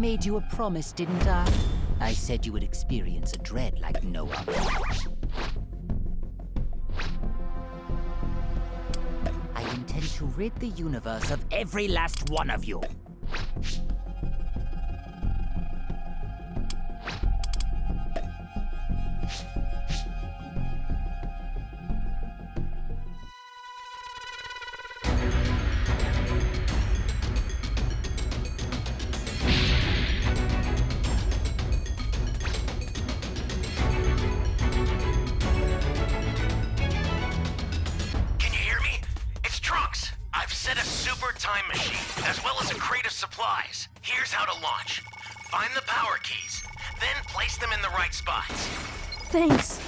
made you a promise, didn't I? I said you would experience a dread like no other. I intend to rid the universe of every last one of you. Keys, then place them in the right spots. Thanks.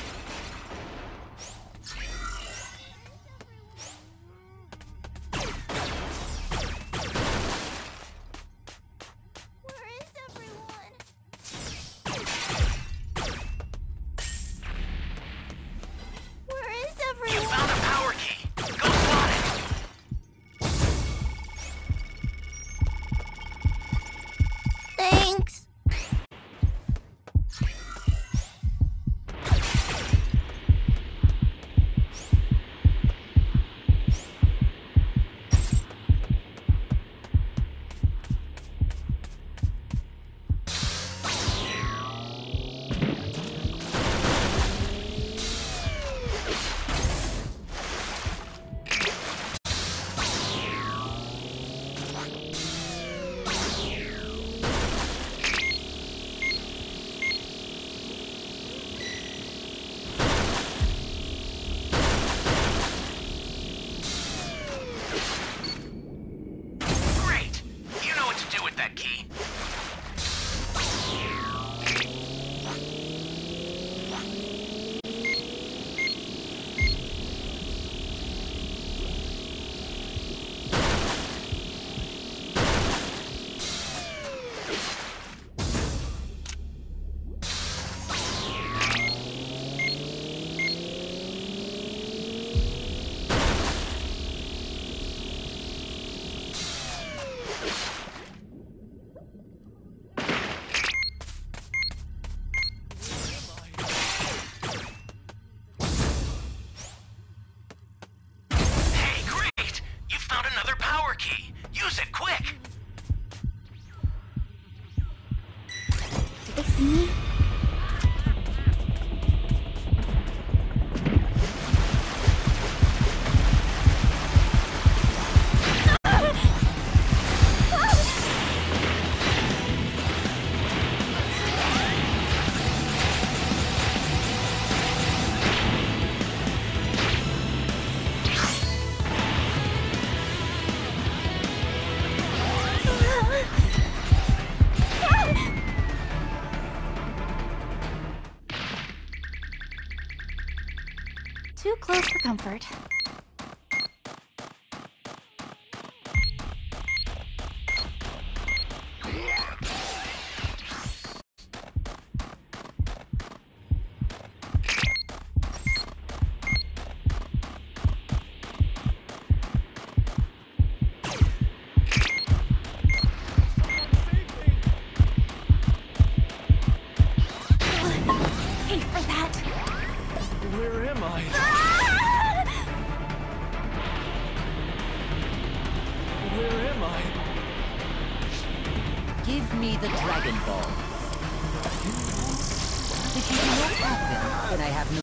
Comfort. Give me the Dragon Ball. If you do not have them, then I have no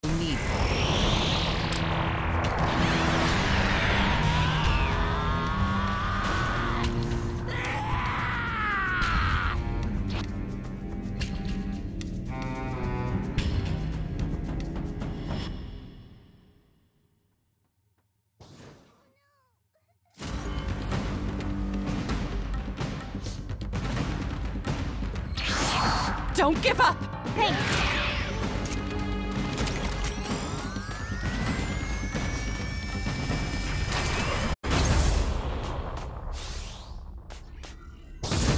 Don't give up! Thanks.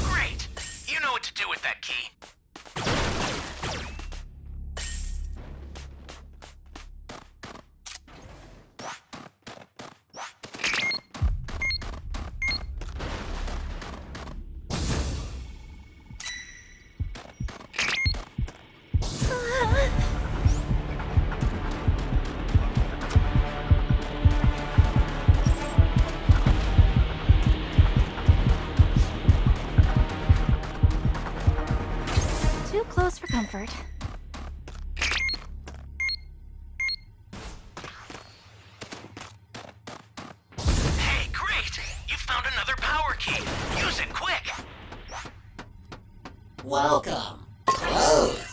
Great. You know what to do with that key. found another power key. Use it quick. Welcome. Close.